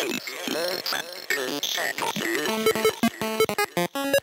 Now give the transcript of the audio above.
Please, love, and